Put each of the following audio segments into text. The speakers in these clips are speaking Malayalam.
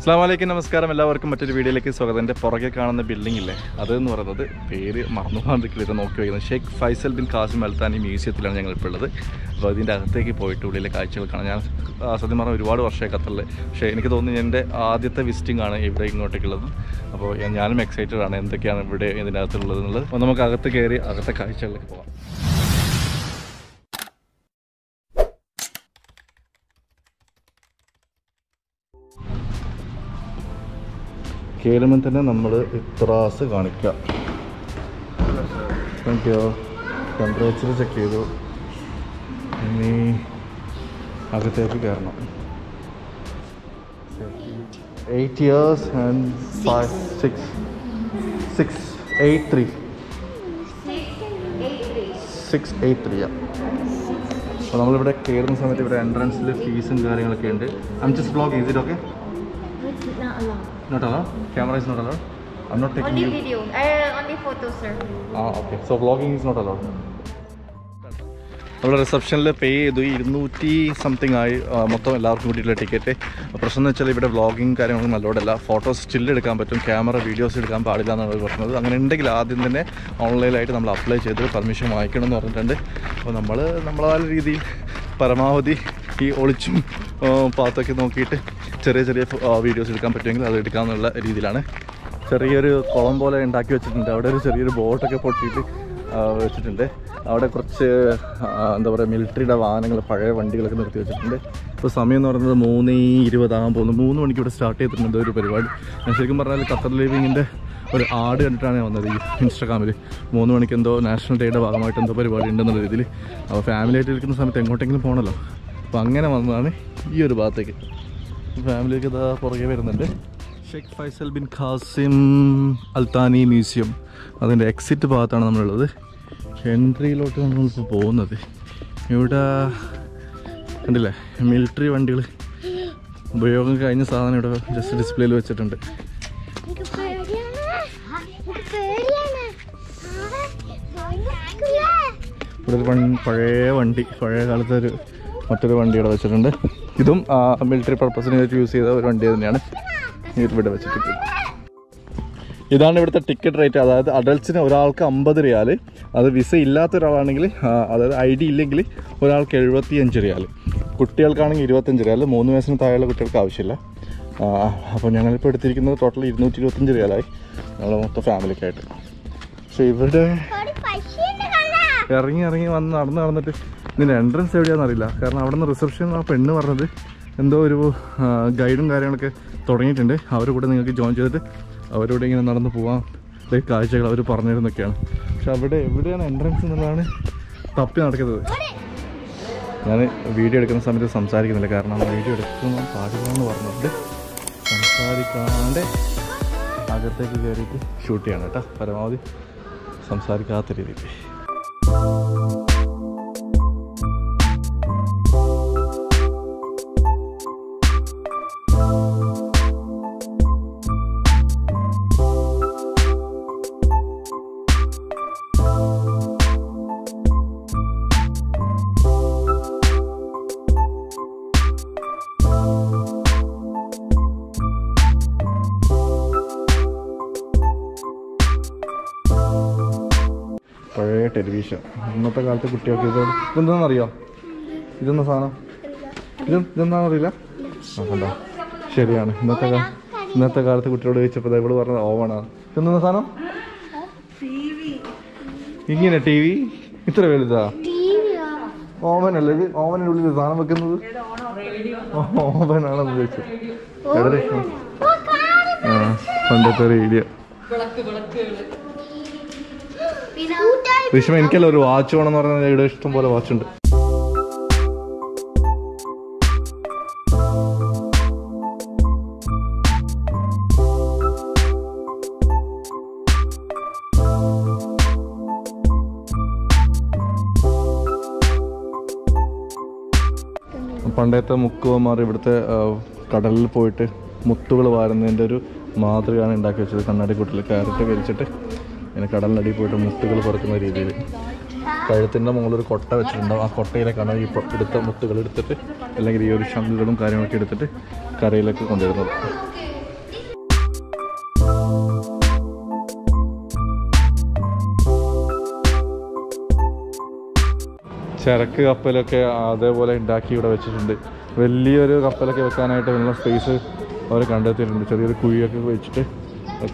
അസ്സാം വലൈക്കും നമസ്കാരം. എല്ലാവർക്കും മറ്റൊരു വീഡിയോയിലേക്ക് സ്വാഗതം. എന്റെ പുറകെ കാണുന്ന ബിൽഡിംഗ് ഇല്ലേ? അതെന്ന് പറയുന്നത് പേര് മറന്നു പോകാണ്ടിരിക്കില്ല നോക്കി വയ്ക്കുന്നത് Sheikh Faisal bin Qassim Al Thani മ്യൂസിയത്തിലാണ് ഞങ്ങൾ ഇപ്പോൾ ഉള്ളത്. അപ്പോൾ അതിന്റെ അകത്തേക്ക് പോയിട്ട് ഉള്ളിലെ കാഴ്ചകൾ കാണാം. ഞാൻ സത്യം പറഞ്ഞാൽ ഒരുപാട് വർഷമായി ഖത്തറിൽ പക്ഷേ എനിക്ക് തോന്നുന്നു എന്റെ ആദ്യത്തെ വിസിറ്റിംഗ് ആണ് ഇവിടെ ഇങ്ങോട്ടേക്കുള്ളത് അപ്പോൾ ഞാനും എക്സൈറ്റഡ് ആണ് എന്തൊക്കെയാണ് ഇവിടെ ഇതിന്റെ അകത്തുള്ളത് എന്നുള്ളത്. അപ്പോൾ നമുക്ക് അകത്ത് കയറി അകത്തെ കാഴ്ചകളിലേക്ക് പോകാം. കയറുമ്പോൾ തന്നെ നമ്മൾ ഇത്രാസ് കാണിക്കുക താങ്ക് യു ടെമ്പറേച്ചർ ചെക്ക് ചെയ്തു. ഇനി അകത്തേക്ക് കയറണം. Eight years and five six six eight three six eight three അപ്പോൾ നമ്മളിവിടെ കയറുന്ന സമയത്ത് ഇവിടെ എൻട്രൻസിൽ ഫീസും കാര്യങ്ങളൊക്കെ ഉണ്ട്. അഞ്ച് ജസ്റ്റ് ചെയ്തിട്ടൊക്കെ allowed. Camera is not allowed? Not not taking Only you. video. Uh, only photo, sir. Ah, okay. So vlogging is not allowed. നമ്മൾ റിസപ്ഷനിൽ പേ ചെയ്തു ഇരുന്നൂറ്റി സംതിങ് ആയി മൊത്തം എല്ലാവർക്കും കൂടിയിട്ടുള്ള ടിക്കറ്റ് പ്രശ്നം എന്ന് വെച്ചാൽ ഇവിടെ വ്ളോഗിങ് കാര്യങ്ങളൊന്നും നല്ലോടല്ല ഫോട്ടോസ് സ്റ്റിൽ എടുക്കാൻ പറ്റും ക്യാമറ വീഡിയോസ് എടുക്കാൻ പാടില്ല എന്നാണ് അവർ പറഞ്ഞത് അങ്ങനെ ഉണ്ടെങ്കിൽ ആദ്യം തന്നെ ഓൺലൈനായിട്ട് നമ്മൾ അപ്ലൈ ചെയ്ത് പെർമിഷൻ വാങ്ങിക്കണം എന്ന് പറഞ്ഞിട്ടുണ്ട് അപ്പോൾ നമ്മൾ നമ്മളായ രീതിയിൽ പരമാവധി ഈ ഒളിച്ചും പാത്തൊക്കെ നോക്കിയിട്ട് ചെറിയ ചെറിയ വീഡിയോസ് എടുക്കാൻ പറ്റുമെങ്കിൽ അത് എടുക്കാമെന്നുള്ള രീതിയിലാണ്. ചെറിയൊരു കുളം പോലെ ഉണ്ടാക്കി വെച്ചിട്ടുണ്ട്. അവിടെ ഒരു ചെറിയൊരു ബോട്ടൊക്കെ പൊട്ടിയിട്ട് വെച്ചിട്ടുണ്ട്. അവിടെ കുറച്ച് എന്താ പറയുക മിലിറ്ററിയുടെ വാഹനങ്ങൾ പഴയ വണ്ടികളൊക്കെ നിർത്തി വെച്ചിട്ടുണ്ട്. ഇപ്പോൾ സമയം എന്ന് പറയുന്നത് മൂന്ന് ഇരുപതാകാൻ പോകുന്നു മൂന്ന് മണിക്ക് ഇവിടെ സ്റ്റാർട്ട് ചെയ്തിട്ടുണ്ട് ഒരു പരിപാടി. ഞാൻ ശരിക്കും പറഞ്ഞാൽ ഖത്തർ ലിവിങ്ങിന്റെ ഒരു ആട് കണ്ടിട്ടാണ് ഞാൻ വന്നത് ഈ ഇൻസ്റ്റാഗ്രാമിൽ മൂന്ന് മണിക്ക് എന്തോ നാഷണൽ ഡേയുടെ ഭാഗമായിട്ട് എന്തോ പരിപാടി ഉണ്ടെന്നുള്ള രീതിയിൽ. അപ്പോൾ ഫാമിലി ആയിട്ട് ഇരിക്കുന്ന സമയത്ത് എങ്ങോട്ടെങ്കിലും പോകണമല്ലോ അപ്പോൾ അങ്ങനെ വന്നതാണ് ഈ ഒരു ഭാഗത്തേക്ക്. ഫാമിലിയൊക്കെ ഇതാ പുറകെ വരുന്നുണ്ട്. Sheikh Faisal bin Qassim Al Thani museum. അതിന്റെ എക്സിറ്റ് ഭാഗത്താണ് നമ്മളുള്ളത്. എൻട്രിയിലോട്ട് നമ്മളിപ്പോൾ പോകുന്നത്. ഇവിടെ കണ്ടില്ലേ? മിലിറ്ററി വണ്ടികൾ ഉപയോഗം കഴിഞ്ഞ സാധനം ഇവിടെ ജസ്റ്റ് ഡിസ്പ്ലേയിൽ വെച്ചിട്ടുണ്ട്. ഇവിടെ ഒരു പഴയ വണ്ടി പഴയ കാലത്തെ ഒരു മറ്റൊരു വണ്ടി ഇവിടെ വെച്ചിട്ടുണ്ട്. ഇതും മിലിറ്ററി പർപ്പസിന് യൂസ് ചെയ്ത ഒരു വണ്ടി തന്നെയാണ് ഇവിടെ വെച്ചിട്ട് ഇതാണ് ഇവിടുത്തെ ടിക്കറ്റ് റേറ്റ് അതായത് അഡൽട്ട്സിന് ഒരാൾക്ക് അമ്പത് റിയാൽ അത് വിസ ഇല്ലാത്ത ഒരാളാണെങ്കിൽ അതായത് ഐ ഡി ഇല്ലെങ്കിൽ ഒരാൾക്ക് എഴുപത്തി അഞ്ച് റിയാൽ. കുട്ടികൾക്കാണെങ്കിൽ ഇരുപത്തഞ്ച് റിയാൽ. മൂന്ന് വയസ്സിന് താഴെയുള്ള കുട്ടികൾക്ക് ആവശ്യമില്ല. അപ്പോൾ ഞങ്ങളിപ്പോൾ എടുത്തിരിക്കുന്നത് ടോട്ടൽ ഇരുന്നൂറ്റി ഇരുപത്തഞ്ച് റിയാലായി. ഞങ്ങൾ മൊത്തം ഫാമിലിക്കായിട്ട് പക്ഷേ ഇവിടെ ഇറങ്ങി ഇറങ്ങി വന്ന് നടന്ന് നടന്നിട്ട് ഇതിന്റെ എൻട്രൻസ് എവിടെയാണെന്ന് അറിയില്ല. കാരണം അവിടെ നിന്ന് റിസപ്ഷൻ ആ പെണ്ണ് പറഞ്ഞത് എന്തോ ഒരു ഗൈഡും കാര്യങ്ങളൊക്കെ തുടങ്ങിയിട്ടുണ്ട്. അവരുടെ കൂടെ നിങ്ങൾക്ക് ജോയിൻ ചെയ്തിട്ട് അവരോട് ഇങ്ങനെ നടന്ന് പോകാൻ ഇതൊക്കെ കാഴ്ചകൾ അവർ പറഞ്ഞിരുന്നൊക്കെയാണ്. പക്ഷെ അവിടെ എവിടെയാണ് എൻട്രൻസ് എന്നുള്ളതാണ് തപ്പി നടക്കുന്നത്. ഞാൻ വീഡിയോ എടുക്കുന്ന സമയത്ത് സംസാരിക്കുന്നില്ല. കാരണം വീഡിയോ എടുക്കുന്ന പാടില്ലാന്ന് പറഞ്ഞിട്ട് സംസാരിക്കാണ്ട് അകത്തേക്ക് കയറിയിട്ട് ഷൂട്ട് ചെയ്യണം കേട്ടോ. പരമാവധി സംസാരിക്കാത്ത രീതിയിൽ ടെലിവിഷൻ ഇന്നത്തെ കാലത്ത് കുട്ടികൾക്ക് ഇത് ഇതെന്താണെന്ന് അറിയോ ഇതെന്താ സാധനം? ഇത് ഇതെന്താണെന്ന് അറിയില്ല കണ്ടോ? ശരിയാണ്. ഇന്നത്തെ ഇന്നത്തെ കാലത്ത് കുട്ടിയോട് ചോദിച്ചപ്പോൾ ഇവൾ പറഞ്ഞത് ഓവണാണ് ഇതെന്താ സാധനം? ഇങ്ങനെ ടി വി? ഇത്ര വലുതാ? ഓവനല്ലേ? ഇത് ഓവനിന്റെ ഉള്ളിൽ സാധനം വെക്കുന്നത്? ഓവനാണെന്ന് ചോദിച്ചു. പണ്ടത്തെ റേഡിയോ വിഷമം എനിക്കല്ല ഒരു വാച്ച് വേണം എന്ന് പറഞ്ഞാൽ ഇവിടെ ഇഷ്ടം പോലെ വാച്ച് ഉണ്ട് പണ്ടത്തെ മുക്കുവന്മാർ ഇവിടുത്തെ കടലിൽ പോയിട്ട് മുത്തുകൾ വാരുന്നതിന്റെ ഒരു മാതൃകയാണ് ഉണ്ടാക്കി വെച്ചത്. കണ്ണാടി കൂട്ടിൽ കയറിട്ട് കരിച്ചിട്ട് ഇങ്ങനെ കടലിനടിയിൽ പോയിട്ട് മുത്തുകൾ പറക്കുന്ന രീതിയിൽ. കഴുത്തിന്റെ മുകളിൽ ഒരു കൊട്ട വെച്ചിട്ടുണ്ടാവും ആ കൊട്ടയിലേക്കാണ് ഈ എടുത്ത മുത്തുകൾ എടുത്തിട്ട് അല്ലെങ്കിൽ ഈ ഒരു ശംഖുകളും കാര്യങ്ങളൊക്കെ എടുത്തിട്ട് കരയിലേക്ക് കൊണ്ടുവരുന്നത്. ചരക്ക് കപ്പലൊക്കെ അതേപോലെ ഉണ്ടാക്കി ഇവിടെ വെച്ചിട്ടുണ്ട്. വലിയൊരു കപ്പലൊക്കെ വെക്കാനായിട്ട് വരുന്ന സ്പേസ് അവർ കണ്ടെത്തിയിട്ടുണ്ട്. ചെറിയൊരു കുഴിയൊക്കെ വെച്ചിട്ട്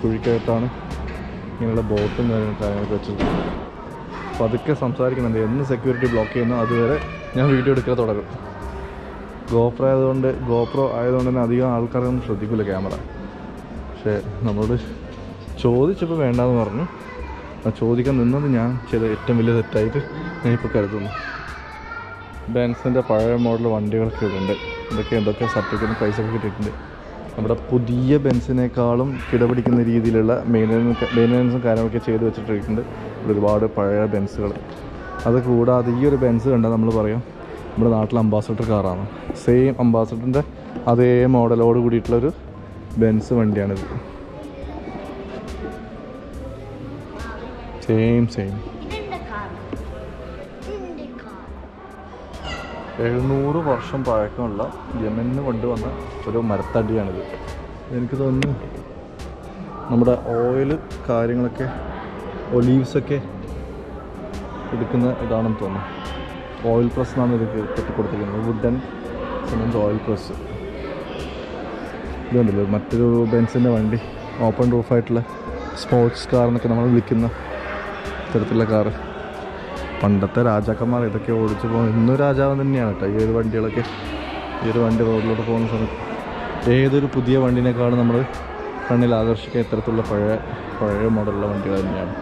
കുഴിക്കകത്താണ് ഇങ്ങനെയുള്ള ബോട്ടും കാര്യങ്ങളും കാര്യങ്ങളൊക്കെ വെച്ചിട്ട്. പതുക്കെ സംസാരിക്കുന്നുണ്ട്. എന്ന് സെക്യൂരിറ്റി ബ്ലോക്ക് ചെയ്യുന്നു അതുവരെ ഞാൻ വീഡിയോ എടുക്കാൻ തുടങ്ങും. ഗോപ്രോ ആയതുകൊണ്ട് ഗോപ്രോ ആയതുകൊണ്ട് തന്നെ അധികം ആൾക്കാരൊന്നും ശ്രദ്ധിക്കില്ല ക്യാമറ പക്ഷേ നമ്മളോട് ചോദിച്ചപ്പോൾ വേണ്ടാന്ന് പറഞ്ഞു. ചോദിക്കാൻ നിന്നത് ഞാൻ ചെയ്ത ഏറ്റവും വലിയ തെറ്റായിട്ട് ഞാനിപ്പോൾ കരുതുന്നു. ബെൻസിന്റെ പഴയ മോഡൽ വണ്ടികളൊക്കെ ഇവിടെ ഉണ്ട് ഇതൊക്കെ എന്തൊക്കെ സർട്ടിഫിക്കറ്റ് പൈസ ഒക്കെ കിട്ടിയിട്ടുണ്ട്. നമ്മുടെ പുതിയ ബെൻസിനേക്കാളും കിടപിടിക്കുന്ന രീതിയിലുള്ള മെയിന്റനൻസ് മെയിന്റനൻസും കാര്യങ്ങളൊക്കെ ചെയ്ത് വെച്ചിട്ടിരിക്കുന്നുണ്ട്. ഇവിടെ ഒരുപാട് പഴയ ബെൻസുകൾ. അത് കൂടാതെ ഈ ഒരു ബെൻസ് കണ്ടാൽ നമ്മൾ പറയാം നമ്മുടെ നാട്ടിലെ അംബാസഡർ കാറാണ് സെയിം അംബാസഡറിന്റെ അതേ മോഡലോട് കൂടിയിട്ടുള്ളൊരു ബെൻസ് വണ്ടിയാണിത്. സെയിം സെയിം എഴുന്നൂറ് വർഷം പഴക്കമുള്ള യമനിന് കൊണ്ടുവന്ന ഒരു മരത്തടിയാണിത്. എനിക്ക് തോന്നുന്നു നമ്മുടെ ഓയിൽ കാര്യങ്ങളൊക്കെ ഒലീവ്സൊക്കെ എടുക്കുന്ന ഇതാണെന്ന് തോന്നുന്നു. ഓയിൽ പ്രസ് എന്നാണ് ഇത് കെട്ടിക്കൊടുത്തിരിക്കുന്നത്. വുഡൻ സിമെന്റ് ഓയിൽ പ്രസ് ഇതുണ്ടല്ലോ മറ്റൊരു ബെൻസിന്റെ വണ്ടി ഓപ്പൺ റൂഫായിട്ടുള്ള സ്പോർട്സ് കാർ എന്നൊക്കെ നമ്മൾ വിളിക്കുന്ന തരത്തിലുള്ള കാറ് പണ്ടത്തെ രാജാക്കന്മാർ ഇതൊക്കെ ഓടിച്ചു പോകും ഇന്നും രാജാവ് തന്നെയാണ് കേട്ടോ. ഈ ഒരു വണ്ടികളൊക്കെ ഈ ഒരു വണ്ടി റോഡിലോട്ട് പോകുന്ന സമയത്ത് ഏതൊരു പുതിയ വണ്ടിനേക്കാളും നമ്മൾ കണ്ണിൽ ആകർഷിക്കാൻ ഇത്തരത്തിലുള്ള പഴയ പഴയ മോഡലുള്ള വണ്ടികൾ തന്നെയാണ്.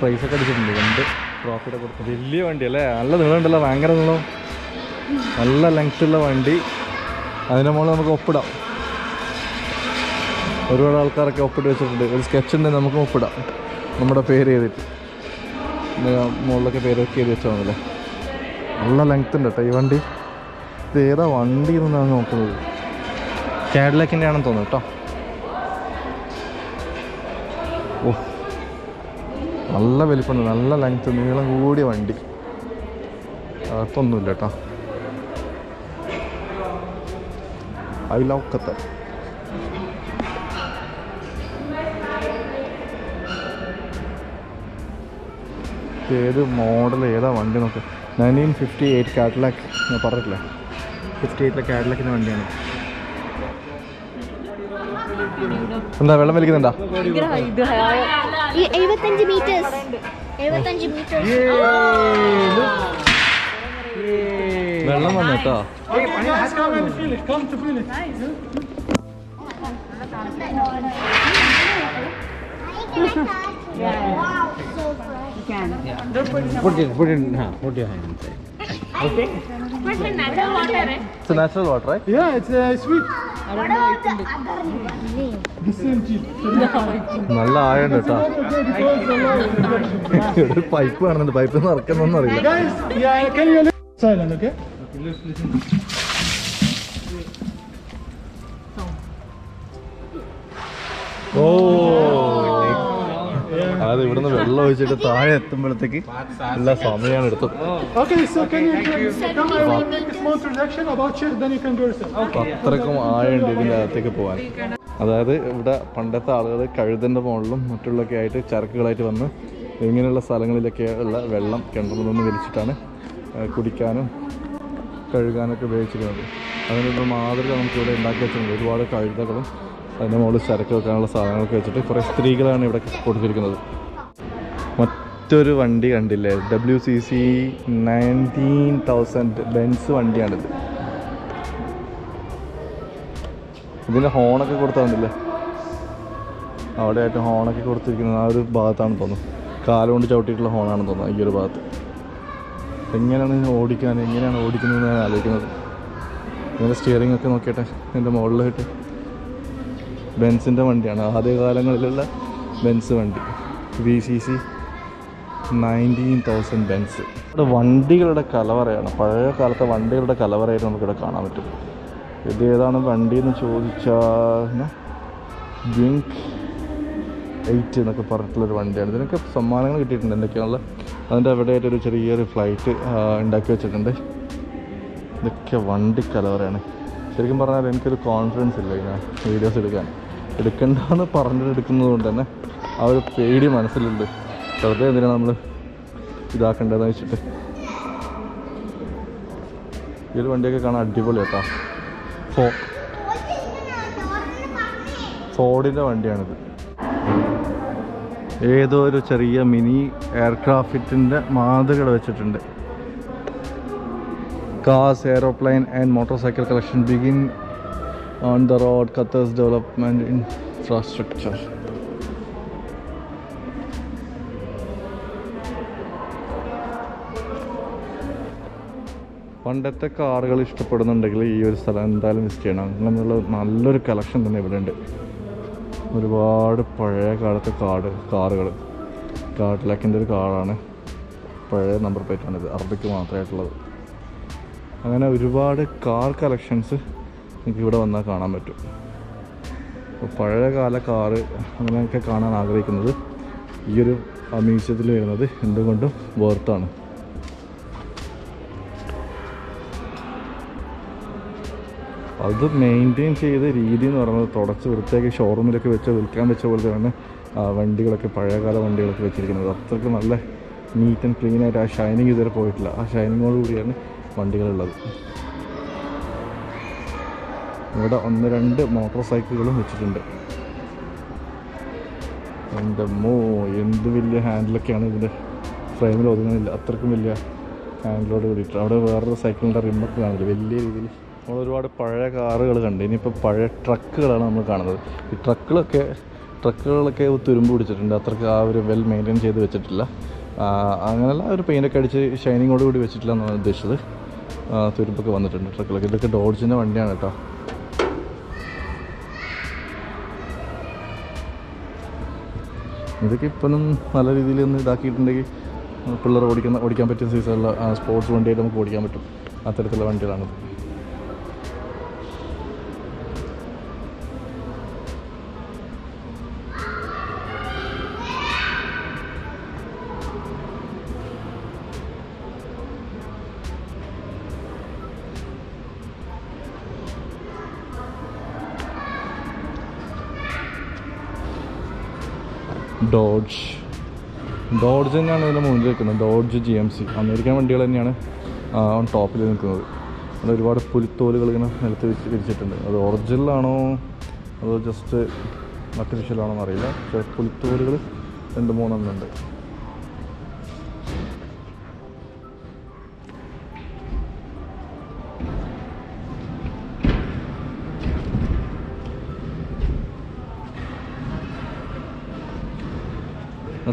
പ്രൈസ് ഒക്കെ അടിച്ചിട്ടുണ്ട്. രണ്ട് പ്രോഫിറ്റ് കൊടുത്തു. വലിയ വണ്ടി അല്ലേ? നല്ല നീളമുണ്ടല്ലോ ഭയങ്കര നീളം. നല്ല ലെങ്ത് ഉള്ള വണ്ടി. അതിന്റെ മുകളിൽ നമുക്ക് ഒപ്പിടാം. ഒരുപാട് ആൾക്കാരൊക്കെ ഒപ്പിട്ട് വെച്ചിട്ടുണ്ട്. ഒരു സ്കെച്ച് ഉണ്ടെങ്കിൽ നമുക്ക് ഒപ്പിടാം. നമ്മുടെ പേര് ചെയ്തിട്ട് മുകളിലൊക്കെ പേരൊക്കെ എഴുതി വെച്ചാൽ മതില്ലേ നല്ല ലെങ്ത് ഉണ്ട് കേട്ടോ ഈ വണ്ടി. ഇത് ഏതാ വണ്ടി എന്നാണ് നോക്കുന്നത്. കാഡിലക്കിന്റെ ആണെന്ന് തോന്നുന്നു കേട്ടോ ഓ നല്ല വലിപ്പമുണ്ട്. നല്ല ലെങ്ത് നീളം കൂടിയ വണ്ടി. അകത്തൊന്നുമില്ല കേട്ടോ ഐ ലവ് ഖത്തർ ഏത് മോഡൽ ഏതാ വണ്ടി നോക്ക്. നയന്റീൻ ഫിഫ്റ്റി എയ്റ്റ് കാറ്റലാക്ക് ഞാൻ പറഞ്ഞിട്ടില്ലേ? ഫിഫ്റ്റി എയ്റ്റിലെ കാറ്റലാക്കിന്റെ വണ്ടിയാണ്. എന്താ വെള്ളം വലിക്കുന്നുണ്ടാ? ഈ എഴുപത്തഞ്ച് മീറ്റേഴ്സ് എഴുപത്തഞ്ച് മീറ്റേഴ്സ് വെള്ളം വന്നു കേട്ടോ. Put it, put it, huh, put your hand inside. so natural water eh Yeah, it's uh, sweet. നല്ല ആയുണ്ട് കേട്ടോ ഇവിടെ പൈപ്പ് കാണുന്നുണ്ട് പൈപ്പ് നിറക്കുന്നൊന്നും അറിയില്ല Guys, yeah, can you listen? Silent, okay? ഓ അതായത് ഇവിടുന്ന് വെള്ളം ഒഴിച്ചിട്ട് താഴെ എത്തുമ്പോഴത്തേക്ക് എല്ലാ സമയമാണ് എടുത്തത്. Okay, so can you come? I will make a small introduction about Sheikh, then you can അത്രക്കും ആയുണ്ട് ഇതിന്റെ അകത്തേക്ക് പോകാൻ. അതായത് ഇവിടെ പണ്ടത്തെ ആളുകൾ കഴുതന്റെ മുകളിലും മറ്റുള്ളൊക്കെ ആയിട്ട് ചരക്കുകളായിട്ട് വന്ന് ഇങ്ങനെയുള്ള സ്ഥലങ്ങളിലൊക്കെ ഉള്ള വെള്ളം കിണറിൽ നിന്ന് വലിച്ചിട്ടാണ് കുടിക്കാനും കഴുകാനൊക്കെ ഉപയോഗിച്ചിരുന്നത്. അതിനൊരു മാതൃക നമുക്ക് ഇവിടെ ഉണ്ടാക്കി വെച്ചിട്ടുണ്ട്. ഒരുപാട് കഴുതകളും അതിന്റെ മുകളിൽ ചരക്ക് വെക്കാനുള്ള സാധനങ്ങളൊക്കെ വെച്ചിട്ട് കുറേ സ്ത്രീകളാണ് ഇവിടെ കൊടുത്തിരിക്കുന്നത്. മറ്റൊരു വണ്ടി കണ്ടില്ലേ? W C C nineteen thousand Benz വണ്ടിയാണിത്. ഇതിന്റെ ഹോണൊക്കെ കൊടുത്താണ്ടില്ലേ അവിടെ ആയിട്ട് ഹോണൊക്കെ കൊടുത്തിരിക്കുന്നത് ആ ഒരു ഭാഗത്താണ് തോന്നുന്നു. കാലുകൊണ്ട് ചവിട്ടിയിട്ടുള്ള ഹോണാണെന്ന് തോന്നുന്നു ഈ ഒരു ഭാഗത്ത്. എങ്ങനെയാണ് ഓടിക്കാൻ എങ്ങനെയാണ് ഓടിക്കുന്നത് ഞാൻ ആലോചിക്കുന്നത്. ഇതിന്റെ സ്റ്റിയറിംഗ് ഒക്കെ നോക്കിയിട്ട് എന്റെ മുകളിലായിട്ട് ബെൻസിന്റെ വണ്ടിയാണ്. ആദ്യകാലങ്ങളിലുള്ള ബെൻസ് വണ്ടി. V C C nineteen thousand Benz. ഇവിടെ വണ്ടികളുടെ കലവറയാണ്. പഴയ കാലത്തെ വണ്ടികളുടെ കലവറയായിട്ട് നമുക്കിവിടെ കാണാൻ പറ്റും. ഇത് ഏതാണ് വണ്ടി എന്ന് ചോദിച്ചാൽ ബിങ്ക് എയ്റ്റ് എന്നൊക്കെ പറഞ്ഞിട്ടുള്ളൊരു വണ്ടിയാണ്. ഇതിനൊക്കെ സമ്മാനങ്ങൾ കിട്ടിയിട്ടുണ്ട് എന്തൊക്കെയാണുള്ള അതിന്റെ അവിടെയായിട്ടൊരു ചെറിയൊരു ഫ്ലൈറ്റ് ഉണ്ടാക്കി വെച്ചിട്ടുണ്ട്. ഇതൊക്കെ വണ്ടി കലവറയാണ്. ശരിക്കും പറഞ്ഞാൽ എനിക്കൊരു കോൺഫിഡൻസ് ഇല്ല ഇങ്ങനെ വീഡിയോസ് എടുക്കാൻ. എടുക്കണ്ടെന്ന് പറഞ്ഞിട്ട് എടുക്കുന്നത് കൊണ്ട് തന്നെ ആ ഒരു പേടി മനസ്സിലുണ്ട്. വെറുതെ എന്തിനാണ് നമ്മൾ ഇതാക്കേണ്ടതെന്ന് വെച്ചിട്ട്? ഈ ഒരു വണ്ടിയൊക്കെ കാണാൻ അടിപൊളി കേട്ടോ. ഫോ ഫോർഡിന്റെ വണ്ടിയാണിത്. ഏതോ ഒരു ചെറിയ മിനി എയർക്രാഫ്റ്റിന്റെ മാതൃകട വെച്ചിട്ടുണ്ട്. Cars aeroplane and motorcycle collection begin on the road Qatar's development infrastructure പണ്ടത്തെ കാറുകൾ ഇഷ്ടപ്പെടുന്നുണ്ടെങ്കിൽ ഈ ഒരു സ്ഥലം എന്തായാലും വിസിറ്റ് ചെയ്യണം. അങ്ങനെയുള്ള നല്ലൊരു കളക്ഷൻ തന്നെ ഇവിടെ ഉണ്ട്. ഒരുപാട് പഴയ കാലത്തെ കാട് കാറുകൾ കാട്ടിലാക്കിന്റെ ഒരു കാറാണ് പഴയ നമ്പർ പ്ലേറ്റാണിത് അറബിക്ക് മാത്രമായിട്ടുള്ളത്. അങ്ങനെ ഒരുപാട് കാർ കളക്ഷൻസ് എനിക്ക് ഇവിടെ വന്നാൽ കാണാൻ പറ്റും. അപ്പോൾ പഴയകാല കാറ് അങ്ങനെയൊക്കെ കാണാൻ ആഗ്രഹിക്കുന്നത് ഈ ഒരു മ്യൂസിയത്തിൽ വരുന്നത് എന്തുകൊണ്ടും വേർത്താണ് അത് മെയിന്റെയിൻ ചെയ്ത രീതി എന്ന് പറയുന്നത് തുടച്ച് വൃത്തിയാക്കി ഷോറൂമിലൊക്കെ വെച്ച് വിൽക്കാൻ വെച്ച പോലെ തന്നെ വണ്ടികളൊക്കെ പഴയകാല വണ്ടികളൊക്കെ വെച്ചിരിക്കുന്നത്. അത്രയ്ക്ക് നല്ല നീറ്റ് ആൻഡ് ക്ലീൻ ആയിട്ട് ആ ഷൈനിങ് ഇതുവരെ പോയിട്ടില്ല. ആ ഷൈനിങ്ങോട് കൂടിയാണ് വണ്ടികളുള്ളത്. ഇവിടെ ഒന്ന് രണ്ട് മോട്ടോർ സൈക്കിളുകളും വെച്ചിട്ടുണ്ട്. എന്റെ മോ എന്ത് വലിയ ഹാൻഡിലൊക്കെയാണ് ഇതിന്റെ ഫ്രെയിമിൽ ഒതുങ്ങുന്നില്ല. അത്രയ്ക്കും വലിയ ഹാൻഡിലോട് കൂടിയിട്ട്. അവിടെ വേറൊരു സൈക്കിളിന്റെ റിമ്മൊക്കെ കാണില്ല? വലിയ രീതിയിൽ നമ്മൾ ഒരുപാട് പഴയ കാറുകൾ കണ്ട്. ഇനിയിപ്പോൾ പഴയ ട്രക്കുകളാണ് നമ്മൾ കാണുന്നത്. ഈ ട്രക്കുകളൊക്കെ ട്രക്കുകളൊക്കെ തുരുമ്പ് പിടിച്ചിട്ടുണ്ട്. അത്രയ്ക്ക് ആ ഒരു വെൽ മെയിന്റെയിൻ ചെയ്ത് വെച്ചിട്ടില്ല. അങ്ങനെയുള്ള ഒരു പെയിന്റൊക്കെ അടിച്ച് ഷൈനിങ്ങോട് കൂടി വെച്ചിട്ടില്ല എന്നാണ് ഉദ്ദേശിച്ചത്. തുരുമ്പൊക്കെ വന്നിട്ടുണ്ട് ട്രക്കുകളൊക്കെ. ഇതൊക്കെ ഡോഡ്ജിന്റെ വണ്ടിയാണ് കേട്ടോ. ഇതൊക്കെ ഇപ്പോഴും നല്ല രീതിയിൽ ഒന്ന് ഇതാക്കിയിട്ടുണ്ടെങ്കിൽ പിള്ളേർ ഓടിക്കുന്ന ഓടിക്കാൻ പറ്റിയ സൈസുള്ള സ്പോർട്സ് വണ്ടിയായിട്ട് നമുക്ക് ഓടിക്കാൻ പറ്റും. അത്തരത്തിലുള്ള വണ്ടികളാണിത്. ഡോഡ്ജ്. ഡോഡ്ജ് തന്നെയാണ് ഇതിന്റെ മുന്നിൽ നിൽക്കുന്നത്. Dodge G M C American വണ്ടികൾ തന്നെയാണ് ഓൺ ടോപ്പിൽ നിൽക്കുന്നത്. അവിടെ ഒരുപാട് പുലിത്തോലുകൾ ഇങ്ങനെ നിലത്ത് വെച്ച് വിരിച്ചിട്ടുണ്ട്. അത് ഒറിജിനലാണോ അതോ ജസ്റ്റ് ആർട്ടിഫിഷ്യലാണോ എന്നറിയില്ല. പക്ഷേ പുലിത്തോലുകൾ രണ്ട് മൂന്നെണ്ണം ഉണ്ട്.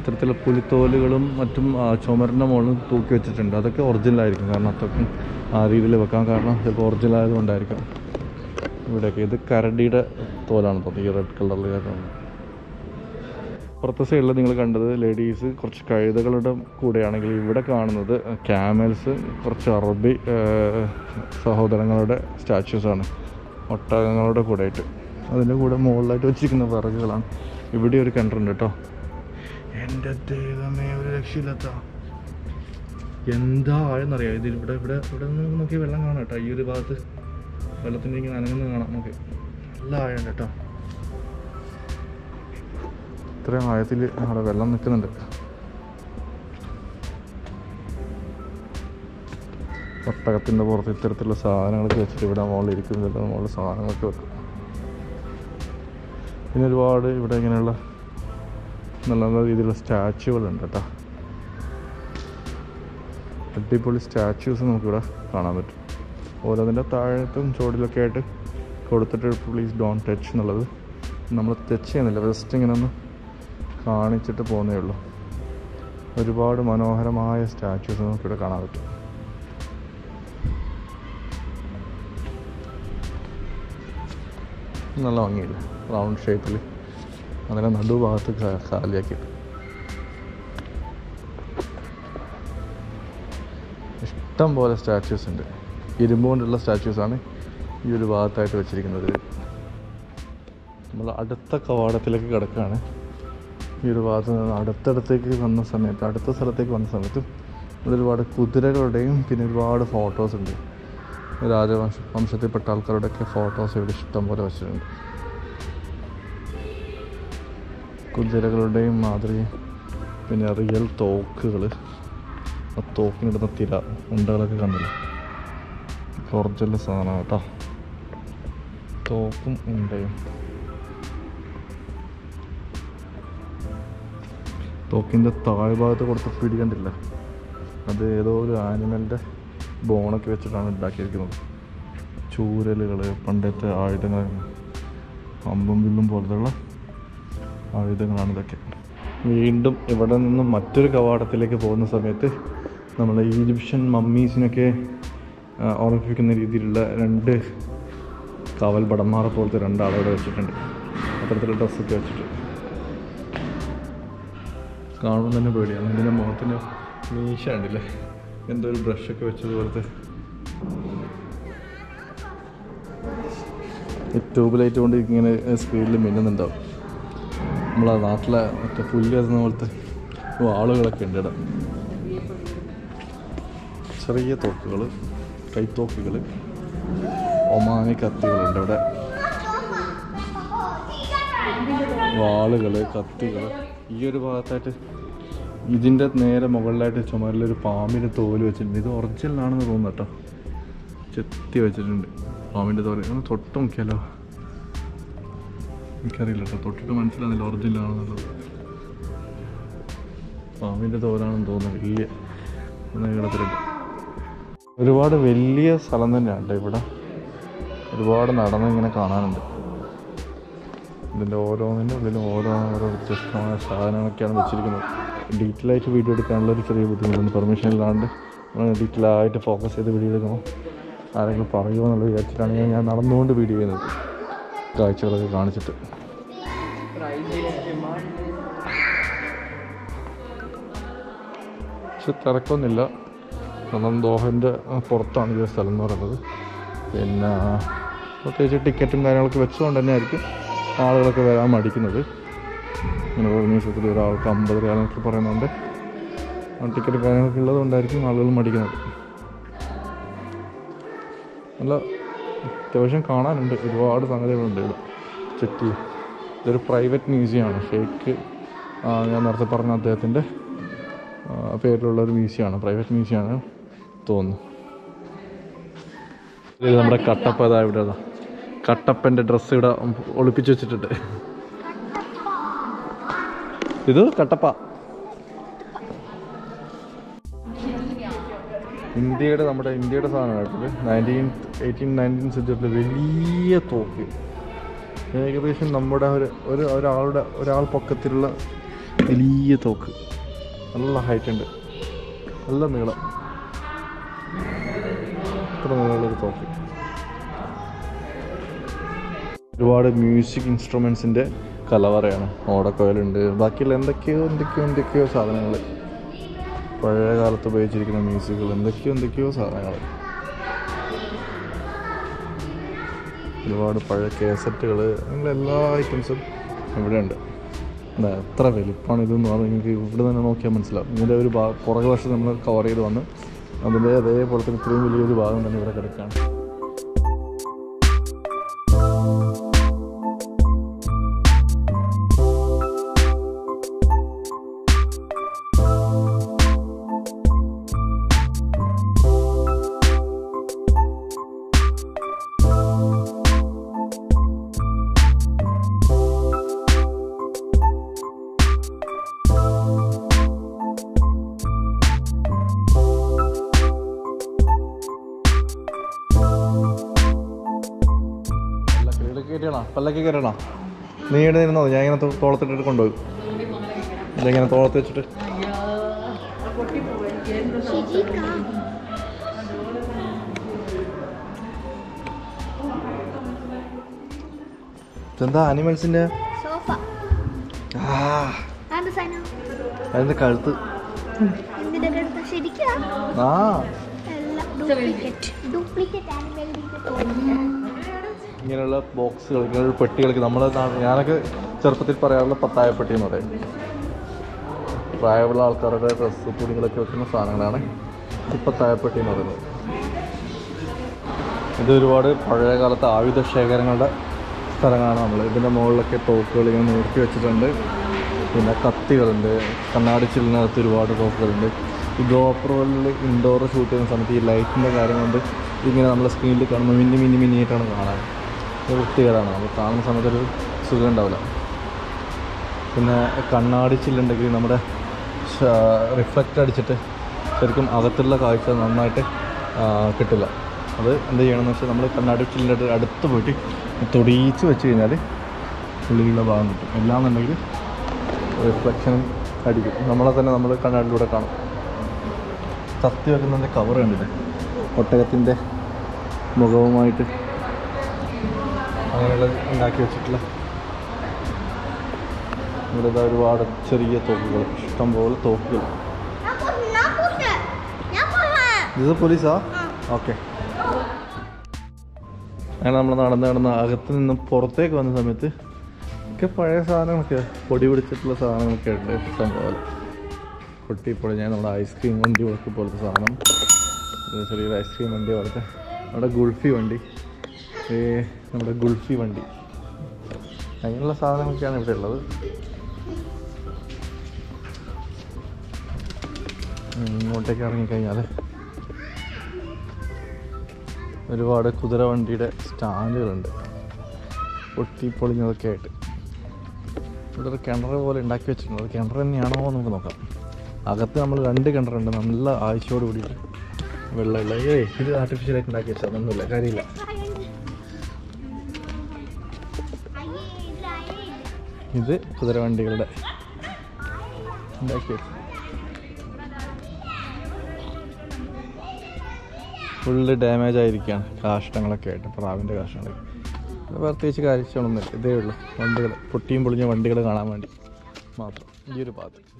അത്തരത്തിലുള്ള പുലിത്തോലുകളും മറ്റും ചുമരിന്റെ മുകളിൽ തൂക്കി വെച്ചിട്ടുണ്ട്. അതൊക്കെ ഒറിജിനൽ ആയിരിക്കും. കാരണം അത്രയ്ക്കും ആ രീതിയിൽ വെക്കാൻ കാരണം ചിലപ്പോൾ ഒറിജിനൽ ആയതുകൊണ്ടായിരിക്കാം ഇവിടെയൊക്കെ ഇത് കരടിയുടെ തോലാണ് തോന്നുന്നത് ഈ റെഡ് കളറിൽ കേട്ടോ പുറത്തെ സൈഡിൽ നിങ്ങൾ കണ്ടത് ലേഡീസ് കുറച്ച് കഴുതകളുടെ കൂടെയാണെങ്കിൽ ഇവിടെ കാണുന്നത് ക്യാമൽസ് കുറച്ച് അറബി സഹോദരങ്ങളുടെ സ്റ്റാച്യൂസാണ് ഒട്ടകങ്ങളുടെ കൂടെയായിട്ട്. അതിന്റെ കൂടെ മുകളിലായിട്ട് വെച്ചിരിക്കുന്ന വിറകുകളാണ്. ഇവിടെ ഒരു കിണറുണ്ട് കേട്ടോ. എന്റെ ദൈവമേ ഒരു രക്ഷയില്ലാത്ത. എന്താ ആഴെന്നറിയാം ഇത് ഇവിടെ ഇവിടെ ഇവിടെ നിന്ന് നോക്കി വെള്ളം കാണാം കേട്ടോ. ഈ ഒരു ഭാഗത്ത് വെള്ളത്തിന്റെ ഇങ്ങനെ അനങ്ങുന്നു കാണാം നമുക്ക്. നല്ല ആഴമുണ്ട് കേട്ടോ. ഇത്രയും ആഴത്തിൽ അവിടെ വെള്ളം നിൽക്കുന്നുണ്ട്. ഒട്ടകത്തിന്റെ പുറത്ത് ഇത്തരത്തിലുള്ള സാധനങ്ങളൊക്കെ വെച്ചിട്ട് ഇവിടെ മുകളിൽ ഇരിക്കുന്നില്ല മുകളിൽ സാധനങ്ങളൊക്കെ വെക്കും. പിന്നെ ഒരുപാട് ഇവിടെ ഇങ്ങനെയുള്ള നല്ല നല്ല രീതിയിലുള്ള സ്റ്റാച്ചുകളുണ്ട് കേട്ടോ അടിപൊളി സ്റ്റാച്യൂസ് നമുക്കിവിടെ കാണാൻ പറ്റും. ഓരോന്നിന്റെ താഴത്തും ചുവടിലൊക്കെ ആയിട്ട് കൊടുത്തിട്ട് പ്ലീസ് ഡോൺ ടച്ച് എന്നുള്ളത് നമ്മൾ ടച്ച് ചെയ്യുന്നില്ല. ജസ്റ്റ് ഇങ്ങനെ ഒന്ന് കാണിച്ചിട്ട് പോകുന്നേ ഉള്ളൂ. ഒരുപാട് മനോഹരമായ സ്റ്റാച്യൂസ് നമുക്കിവിടെ കാണാൻ പറ്റും. നല്ല ഭംഗിയില്ല? റൗണ്ട് ഷേപ്പിൽ അതിനെ നടുഭാഗത്ത് കാലിയാക്കിയിട്ട് ഇഷ്ടം പോലെ സ്റ്റാച്യൂസ് ഉണ്ട്. ഇരുമ്പ് കൊണ്ടുള്ള ആണ് ഈ ഒരു ഭാഗത്തായിട്ട് വെച്ചിരിക്കുന്നത്. നമ്മൾ അടുത്ത കവാടത്തിലേക്ക് കിടക്കുകയാണ്. ഈ ഒരു ഭാഗത്ത് നിന്ന് അടുത്തടുത്തേക്ക് വന്ന സമയത്ത് അടുത്ത സ്ഥലത്തേക്ക് വന്ന സമയത്ത് ഒരുപാട് കുതിരകളുടെയും പിന്നെ ഒരുപാട് ഫോട്ടോസ് ഉണ്ട്. രാജവംശ വംശത്തിൽപ്പെട്ട ആൾക്കാരുടെയൊക്കെ ഫോട്ടോസ് ഇവിടെ ഇഷ്ടം പോലെ വെച്ചിട്ടുണ്ട്. കുതിരകളുടെയും മാതിരി പിന്നെ റിയൽ തോക്കുകൾ ആ തോക്കിനിടുന്ന തിര ഉണ്ടകളൊക്കെ കണ്ടില്ല? ഒറിജിനൽ സാധനം കേട്ടോ. തോക്കും ഉണ്ടയും. തോക്കിന്റെ താഴ്ഭാഗത്ത് ഭാഗത്ത് പിടി കണ്ടില്ല. അത് ഏതോ ഒരു ആനിമലിന്റെ ബോണൊക്കെ വെച്ചിട്ടാണ് ഉണ്ടാക്കിയിരിക്കുന്നത്. ചൂരലുകൾ പണ്ടത്തെ ആയുധങ്ങൾ അമ്പും വില്ലും പോലത്തുള്ള ആയുധങ്ങളാണ് ഇതൊക്കെ വീണ്ടും ഇവിടെ നിന്നും മറ്റൊരു കവാടത്തിലേക്ക് പോകുന്ന സമയത്ത് നമ്മൾ ഈജിപ്ഷ്യൻ മമ്മീസിനൊക്കെ ഓർമ്മിപ്പിക്കുന്ന രീതിയിലുള്ള രണ്ട് കാവൽ ഭടന്മാർ പോലത്തെ രണ്ടാളവിടെ വെച്ചിട്ടുണ്ട്. അത്തരത്തിലുള്ള ഡ്രസ്സൊക്കെ വെച്ചിട്ട്. കാണുമ്പോൾ തന്നെ പേടിയാണ്. ഇതിന്റെ മുഖത്തിന് മീശ ഉണ്ടല്ലേ എന്തോ ഒരു ബ്രഷൊക്കെ വെച്ചതുപോലത്തെ. ട്യൂബ് ലൈറ്റ് കൊണ്ട് ഇങ്ങനെ സ്പീഡിൽ മിന്നുന്നുണ്ടാവും. നമ്മളെ നാട്ടിലെ മറ്റേ പുല്ല് വരുന്ന പോലത്തെ ആളുകളൊക്കെ ഉണ്ട് ഇവിടെ ചെറിയ തോക്കുകൾ കൈത്തോക്കുകൾ ഒമാനി കത്തികളുണ്ട് ഇവിടെ. വാളുകൾ കത്തികൾ ഈ ഒരു ഭാഗത്തായിട്ട് ഇതിന്റെ നേരെ മുകളിലായിട്ട് ചുമരിലൊരു പാമ്പിന്റെ തോൽ വെച്ചിട്ടുണ്ട്. ഇത് ഒറിജിനൽ ആണെന്ന് തോന്നുന്നു കേട്ടോ. ചെത്തി വെച്ചിട്ടുണ്ട്. പാമ്പിന്റെ തോൽ. തൊട്ട് നോക്കിയാലോ എനിക്കറിയില്ല കേട്ടോ തൊട്ടിട്ട് മനസ്സിലാകുന്നില്ല ഒറിജിനലാണെന്നുള്ളത്. പാമ്പിന്റെ തോലാണെന്ന് തോന്നുന്നു. വലിയ നീളത്തിലുണ്ട് ഒരുപാട് വലിയ സ്ഥലം തന്നെയാണ് കേട്ടോ ഇവിടെ. ഒരുപാട് നടന്ന് ഇങ്ങനെ കാണാനുണ്ട്. ഇതിന്റെ ഓരോന്നിന്റെ ഉള്ളിലും ഓരോ ഓരോ വ്യത്യസ്തമായ സാധനങ്ങളൊക്കെയാണ് വെച്ചിരിക്കുന്നത്. ഡീറ്റെയിൽ ആയിട്ട് വീഡിയോ എടുക്കാനുള്ള ഒരു ചെറിയ ബുദ്ധിമുട്ടുണ്ട്. പെർമിഷൻ ഇല്ലാണ്ട് നമ്മൾ ഡീറ്റെയിൽ ആയിട്ട് ഫോക്കസ് ചെയ്ത് വീഡിയോ എടുക്കുമ്പോൾ ആരെങ്കിലും പറയുമോ എന്നുള്ളത് വിചാരിച്ചിട്ടാണ് ഞാൻ നടന്നുകൊണ്ട് വീഡിയോ ചെയ്യുന്നത്. കാഴ്ചകളൊക്കെ കാണിച്ചിട്ട്. പക്ഷെ തിരക്കൊന്നുമില്ല. കാരണം ദോഹന്റെ പുറത്താണ് ഈ സ്ഥലം എന്ന് പറയുന്നത്. പിന്നെ പ്രത്യേകിച്ച് ടിക്കറ്റും കാര്യങ്ങളൊക്കെ വെച്ചുകൊണ്ട് തന്നെ ആയിരിക്കും ആളുകളൊക്കെ വരാൻ മടിക്കുന്നത്. ഇങ്ങനെ ഒരു മ്യൂസിയത്തിൽ ഒരാൾക്ക് അമ്പത് രൂപ പറയുന്നുണ്ട്. ടിക്കറ്റ് കാര്യങ്ങളൊക്കെ ഉള്ളതുകൊണ്ടായിരിക്കും ആളുകൾ മടിക്കുന്നത്. നല്ല അത്യാവശ്യം കാണാനുണ്ട്. ഒരുപാട് സംഗതികളുണ്ട് ഇവിടെ. ചെക്ക് ഇതൊരു പ്രൈവറ്റ് മ്യൂസിയമാണ് ഷേക്ക് ഞാൻ നേരത്തെ പറഞ്ഞ അദ്ദേഹത്തിന്റെ പേരിലുള്ള ഒരു മ്യൂസിയമാണ് പ്രൈവറ്റ് മ്യൂസിയമാണ് തോന്നുന്നു. നമ്മുടെ കട്ടപ്പ ഇതാ ഇവിടെ. കട്ടപ്പന്റെ ഡ്രസ്സ് ഇവിടെ ഒളിപ്പിച്ച് വെച്ചിട്ടുണ്ട്. ഇത് കട്ടപ്പ. ഇന്ത്യയുടെ നമ്മുടെ ഇന്ത്യയുടെ സാധനമായിട്ടത് നയന്റീൻ എയ്റ്റീൻ നയന്റീൻ സെഞ്ചുറിയിൽ വലിയ തോക്ക്. ഏകദേശം നമ്മുടെ ഒരു ഒരു ഒരാളുടെ ഒരാൾ പൊക്കത്തിലുള്ള വലിയ തോക്ക്. നല്ല ഹൈറ്റ് ഉണ്ട്. നല്ല നീളം. ഇത്ര നീളമുള്ളൊരു തോക്ക്. ഒരുപാട് മ്യൂസിക് ഇൻസ്ട്രുമെൻസിന്റെ കലവറയാണ്. ഓടക്കോയലുണ്ട്. ബാക്കിയുള്ള എന്തൊക്കെയോ എന്തൊക്കെയോ എന്തൊക്കെയോ സാധനങ്ങൾ പഴയ കാലത്ത് ഉപയോഗിച്ചിരിക്കുന്ന മ്യൂസിക്കുകൾ എന്തൊക്കെയോ എന്തൊക്കെയോ സാധനങ്ങൾ. ഒരുപാട് പഴയ കേസറ്റുകൾ അങ്ങനെ എല്ലാ ഐറ്റംസും ഇവിടെ ഉണ്ട് എത്ര വലിപ്പമാണ് ഇതെന്ന് പറഞ്ഞാൽ നിങ്ങൾക്ക് ഇവിടെ തന്നെ നോക്കിയാൽ മനസ്സിലാവും. ഇതിന്റെ ഒരു ഭാഗം പുറകെ വർഷം നമ്മൾ കവർ ചെയ്ത് വന്ന് അതിന്റെ അതേപോലെ തന്നെ ഇത്രയും വലിയൊരു ഭാഗം തന്നെ ഇവിടെ കിടക്കുകയാണ്. കയറ്റണോ വരണോ നീ ഇവിടെ നിന്നോ? ഞാൻ ഇങ്ങനെ തോളത്തിട്ടിട്ട് കൊണ്ടുപോയി ഇതെങ്ങനെ തോളത്ത് വെച്ചിട്ട്? എന്താ അനിമൽസിന്റെ? അതിന്റെ കഴുത്ത്? ആ. ഡ്യൂപ്ലിക്കേറ്റ്. ഡ്യൂപ്ലിക്കേറ്റ് ആനിമലിന്റെ ഇങ്ങനെയുള്ള ബോക്സുകൾ ഇങ്ങനെയുള്ള പെട്ടികൾക്ക് നമ്മൾ ഞാനൊക്കെ ചെറുപ്പത്തിൽ പറയാറുള്ള പത്തായ പെട്ടി എന്ന് പറയും. പ്രായമുള്ള ആൾക്കാരുടെ ഡ്രസ്സ് തുണികളൊക്കെ വെക്കുന്ന സാധനങ്ങളാണ് ഇപ്പത്തായപ്പെട്ടി എന്ന് പറയുന്നത്. ഇത് ഒരുപാട് പഴയ കാലത്തെ ആയുധ ശേഖരങ്ങളുടെ സ്ഥലങ്ങളാണ് നമ്മൾ ഇതിന്റെ മുകളിലൊക്കെ തോക്കുകൾ ഇങ്ങനെ നിർത്തി വെച്ചിട്ടുണ്ട്. പിന്നെ കത്തികളുണ്ട്. കണ്ണാടി ചില്ലിനകത്ത് ഒരുപാട് തോക്കുകളുണ്ട്. ഈ ഗോപ്രോയിൽ ഇൻഡോർ ഷൂട്ട് ചെയ്യുന്ന സമയത്ത് ഈ ലൈറ്റിന്റെ കാര്യം കൊണ്ട് ഇങ്ങനെ നമ്മൾ സ്ക്രീനിൽ കാണുമ്പോൾ മിന്നി മിന്നി മിന്നിയായിട്ടാണ് കാണാൻ വൃത്തികേടാണ്. നമ്മൾ കാണുന്ന സമയത്തൊരു സുഖം ഉണ്ടാവില്ല. പിന്നെ കണ്ണാടി ചില്ലുണ്ടെങ്കിൽ നമ്മുടെ റിഫ്ലക്റ്റ് അടിച്ചിട്ട് ശരിക്കും അകത്തുള്ള കാഴ്ച നന്നായിട്ട് കിട്ടില്ല. അത് എന്ത് ചെയ്യണമെന്ന് വെച്ചാൽ നമ്മൾ കണ്ണാടി ചില്ലിന്റെ അടുത്ത് പോയിട്ട് തൊടിയിച്ച് വെച്ച് കഴിഞ്ഞാൽ ഉള്ളിലുള്ള ഭാഗം കിട്ടും. എല്ലാന്നുണ്ടെങ്കിൽ റിഫ്ലക്ഷൻ അടിക്കും. നമ്മളെ തന്നെ നമ്മൾ കണ്ണാടിലൂടെ കാണും. കത്തി വെക്കുന്നതിന്റെ കവർ കണ്ടില്ലേ? ഒട്ടകത്തിന്റെ മുഖവുമായിട്ട് അങ്ങനെയുള്ള ഉണ്ടാക്കി വെച്ചിട്ടുള്ള ഇവിടെ ഒരുപാട് ചെറിയ തോക്കുകൾ ഇഷ്ടംപോലെ തോക്കുകൾ. ഇത് പോലീസാ? ഓക്കെ. അങ്ങനെ നമ്മൾ നടന്ന് നടന്ന് അകത്ത് നിന്നും പുറത്തേക്ക് വന്ന സമയത്ത് ഒക്കെ പഴയ സാധനങ്ങളൊക്കെ പൊടി പിടിച്ചിട്ടുള്ള സാധനങ്ങളൊക്കെ ഉണ്ട്. ഇഷ്ടംപോലെ. പോലെ പൊട്ടിപ്പൊടി ഞാൻ നമ്മുടെ ഐസ്ക്രീം വണ്ടി പോലത്തെ സാധനം. ചെറിയൊരു ഐസ്ക്രീം വണ്ടി പോലത്തെ നമ്മുടെ ഗുൾഫി വണ്ടി. നമ്മുടെ ഗുൾഫി വണ്ടി. അങ്ങനെയുള്ള സാധനങ്ങളൊക്കെയാണ് ഇവിടെ ഉള്ളത്. ഇങ്ങോട്ടേക്ക് ഇറങ്ങിക്കഴിഞ്ഞാൽ ഒരുപാട് കുതിര വണ്ടിയുടെ സ്റ്റാൻഡുകളുണ്ട്. പൊട്ടിപ്പൊളിഞ്ഞതൊക്കെ ആയിട്ട്. ഇവിടെ ഒരു കിണർ പോലെ ഉണ്ടാക്കി വെച്ചിട്ടുണ്ട്. കിണർ തന്നെയാണോ നമുക്ക് നോക്കാം. അകത്ത് നമ്മൾ രണ്ട് കിണറുണ്ട്. നല്ല ആഴ്ചയോട് കൂടിയിട്ട് വെള്ളമില്ല ഏയ് ഇത് ആർട്ടിഫിഷ്യലായിട്ട് ഉണ്ടാക്കി വെച്ചാൽ ഒന്നുമില്ല. കാര്യമില്ല. ഇത് കുതിരവണ്ടികളുടെ ഫുള്ള് ഡാമേജ് ആയിരിക്കുകയാണ് കാഷ്ടങ്ങളൊക്കെ ആയിട്ട് പ്രാവിന്റെ കാഷ്ടങ്ങളൊക്കെ. പ്രത്യേകിച്ച് കാര്യങ്ങളൊന്നുമില്ല ഇതേ ഉള്ളൂ. വണ്ടികൾ പൊട്ടിയും പൊളിഞ്ഞ വണ്ടികൾ കാണാൻ വേണ്ടി മാത്രം. ഈ ഒരു ഭാഗത്ത്.